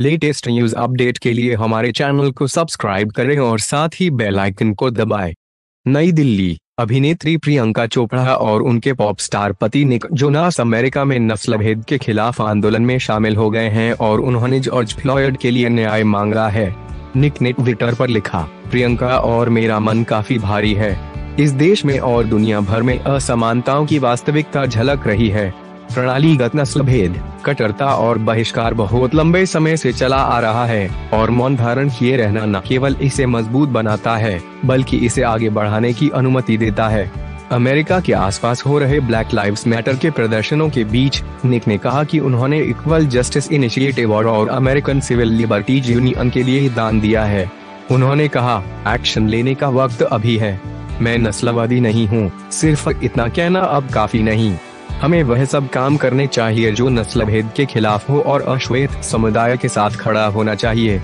Latest news update के लिए हमारे चैनल को सब्सक्राइब करें और साथ ही बेल आइकन को दबाएँ। नई दिल्ली, अभिनेत्री प्रियंका चोपड़ा और उनके पॉप स्टार पति निक जोनास अमेरिका में नस्लभेद के खिलाफ आंदोलन में शामिल हो गए हैं और उन्होंने जॉर्ज फ्लॉयड के लिए न्याय मांगा है। निक ने ट्विटर पर लिखा, प्रियंका और मेरा मन काफ़ी भारी है। इस देश में और दुनिया भर में असमानताओं की वास्तविकता झलक रही है। प्रणालीगत नस्ल भेद, कटरता और बहिष्कार बहुत लंबे समय से चला आ रहा है, और मौन धारण किए रहना न केवल इसे मज़बूत बनाता है, बल्कि इसे आगे बढ़ाने की अनुमति देता है। अमेरिका के आसपास हो रहे ब्लैक लाइव्स मैटर के प्रदर्शनों के बीच निक ने कहा कि उन्होंने इक्वल जस्टिस इनिशिएटिव और अमेरिकन सिविल लिबर्टीज यूनियन के लिए दान दिया है। उन्होंने कहा एक्शन लेने का वक्त अभी है। मैं नस्लवादी नहीं हूँ, सिर्फ़ इतना कहना अब काफ़ी नहीं। हमें वह सब काम करने चाहिए जो नस्ल भेद के खिलाफ हो और अश्वेत समुदाय के साथ खड़ा होना चाहिए।